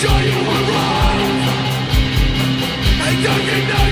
chasing again For I don't know.